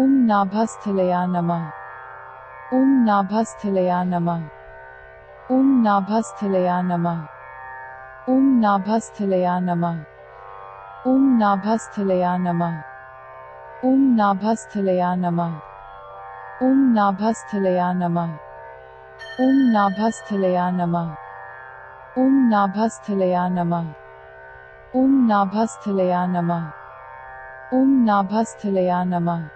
ॐ नाभास्थलया नमः ॐ नाभास्थलया नमः ॐ नाभास्थलया नमः ॐ नाभास्थलया नमः ॐ नाभास्थलया नमः ॐ नाभास्थलया नमः ॐ नाभास्थलया नमः ॐ नाभास्थलया नमः ॐ नाभास्थलया नमः ॐ नाभास्थलया नमः ॐ नाभास्थलया नमः